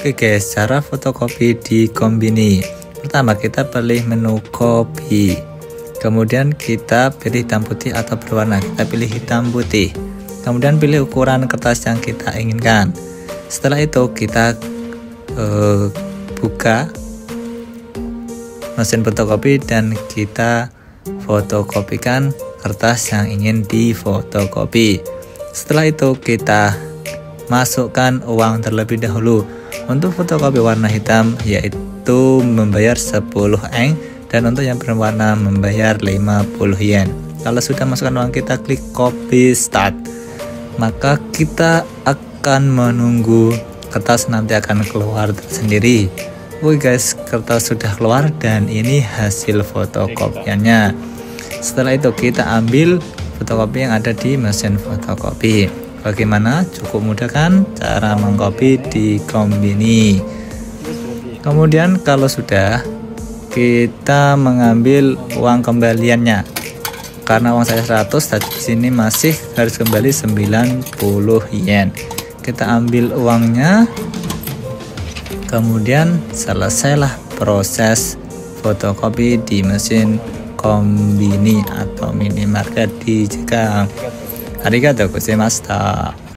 Oke guys, cara fotokopi di Kombini. Pertama kita pilih menu kopi. Kemudian kita pilih hitam putih atau berwarna. Kita pilih hitam putih. Kemudian pilih ukuran kertas yang kita inginkan. Setelah itu kita uh, buka mesin fotokopi dan kita fotokopikan kertas yang ingin difotokopi. Setelah itu kita masukkan uang terlebih dahulu untuk fotokopi warna hitam yaitu membayar 10 eng dan untuk yang berwarna membayar 50 yen. Kalau sudah masukkan uang kita klik copy start. Maka kita akan menunggu kertas nanti akan keluar tersendiri. Oke guys, kertas sudah keluar dan ini hasil fotokopiannya. Setelah itu kita ambil fotokopi yang ada di mesin fotokopi. Bagaimana? Cukup mudah kan cara mengcopy di Kombini. Kemudian kalau sudah kita mengambil uang kembaliannya. Karena uang saya 100 tadi di sini masih harus kembali 90 yen. Kita ambil uangnya. Kemudian selesailah proses fotokopi di mesin kombini atau minimarket di Jepang. ありがとうございました。